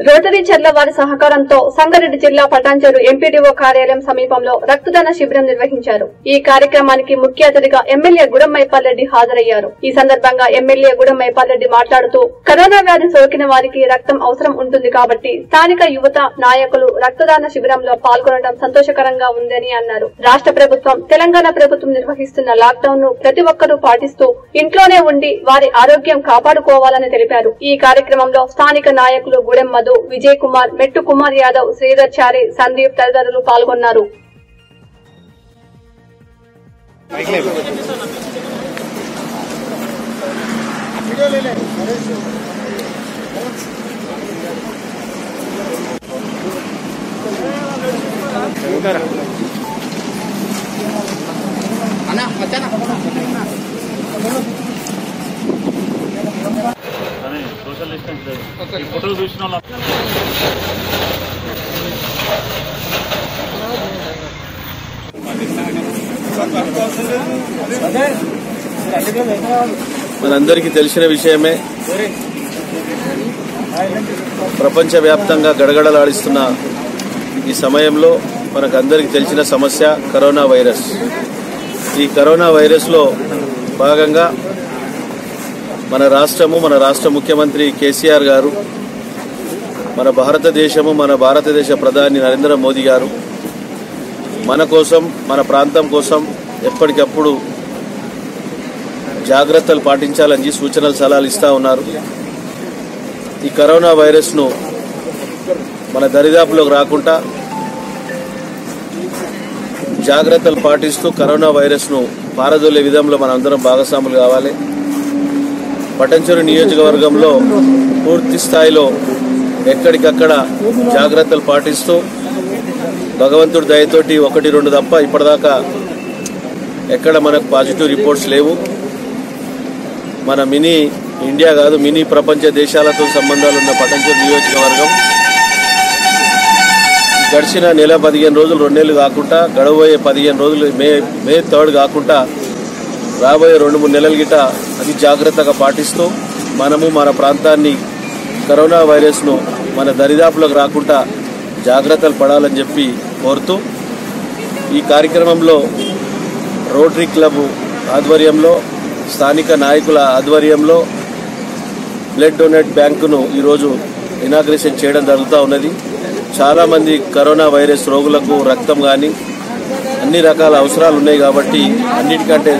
Rotary చర్ల వారి సహకారంతో సంగారెడ్డి జిల్లా పటాన్చెరు ఎంపీడీఓ కార్యాలయం సమీపంలో రక్తదాన శిబిరం నిర్వహించారు. ఈ కార్యక్రమానికి ముఖ్య అతిథిగా ఎమ్మెల్యే గుడమ్మైపాల్రెడ్డి హాజరయ్యారు. ఈ సందర్భంగా ఎమ్మెల్యే గుడమ్మైపాల్రెడ్డి మాట్లాడుతూ కరోనా వ్యాధి సోకిన వారికి రక్తం అవసరం ఉంటుంది కాబట్టి స్థానిక యువత నాయకులు రక్తదాన శిబిరంలో పాల్గొనడం సంతోషకరంగా ఉందని అన్నారు. రాష్ట్ర ప్రభుత్వం తెలంగాణ ప్రభుత్వం నిర్వహిస్తున్న లాక్డౌన్ను ప్రతి ఒక్కరూ పాటిస్తూ ఇంట్లోనే ఉండి వారి ఆరోగ్యం కాపాడుకోవాలని తెలిపారు. ఈ కార్యక్రమంలో స్థానిక నాయకులు గుడెం మధు విజయ్ కుమార్ మెట్టు కుమార్ యాదవ్ శ్రీధర్ చారి సందీప్ తదితరులు పాల్గొన్నారు. కానీ లేదు ఈ ఫోటోలు చూసిన వాళ్ళు మనందరికీ తెలిసిన విషయమే. ప్రపంచవ్యాప్తంగా గడగడలాడిస్తున్న ఈ సమయంలో మనకందరికీ తెలిసిన సమస్య కరోనా వైరస్. ఈ కరోనా వైరస్లో భాగంగా మన రాష్ట్రము మన రాష్ట్ర ముఖ్యమంత్రి కేసీఆర్ గారు మన భారతదేశము మన భారతదేశ ప్రధాని నరేంద్ర మోదీ గారు మన కోసం మన ప్రాంతం కోసం ఎప్పటికప్పుడు జాగ్రత్తలు పాటించాలని సూచనలు సలహాలు ఇస్తా ఉన్నారు. ఈ కరోనా వైరస్ను మన దరిదాపులోకి రాకుండా జాగ్రత్తలు పాటిస్తూ కరోనా వైరస్ను పారదోలే విధంలో మనందరం భాగస్వాములు కావాలి. పటంచెరు నియోజకవర్గంలో పూర్తి స్థాయిలో ఎక్కడికక్కడ జాగ్రత్తలు పాటిస్తూ భగవంతుడి దయతోటి ఒకటి రెండు తప్ప ఇప్పటిదాకా ఎక్కడ మనకు పాజిటివ్ రిపోర్ట్స్ లేవు. మన మినీ ఇండియా కాదు మినీ ప్రపంచ దేశాలతో సంబంధాలు ఉన్న పటంచెరు నియోజకవర్గం గడిచిన నెల పదిహేను రోజులు రెండేళ్ళు కాకుండా గడవబోయే పదిహేను రోజులు మే మే థర్డ్ కాకుండా రాబోయే రెండు మూడు నెలల గిట అది జాగ్రత్తగా పాటిస్తూ మనము మన ప్రాంతాన్ని కరోనా వైరస్ను మన దరిదాపులకు రాకుండా జాగ్రత్తలు పడాలని చెప్పి కోరుతూ ఈ కార్యక్రమంలో రోటరీ క్లబ్ ఆధ్వర్యంలో స్థానిక నాయకుల ఆధ్వర్యంలో బ్లడ్ డొనేట్ బ్యాంకును ఈరోజు ఇనాగ్రేషన్ చేయడం జరుగుతూ ఉన్నది. చాలామంది కరోనా వైరస్ రోగులకు రక్తం కానీ అన్ని రకాల అవసరాలు ఉన్నాయి కాబట్టి అన్నిటికంటే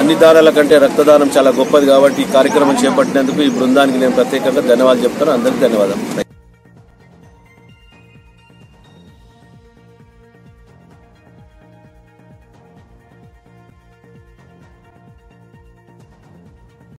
అన్ని దానాల కంటే రక్తదానం చాలా గొప్పది కాబట్టి ఈ కార్యక్రమం చేపట్టినందుకు ఈ బృందానికి నేను ప్రత్యేకంగా ధన్యవాదాలు చెప్తాను. అందరికీ ధన్యవాదాలు.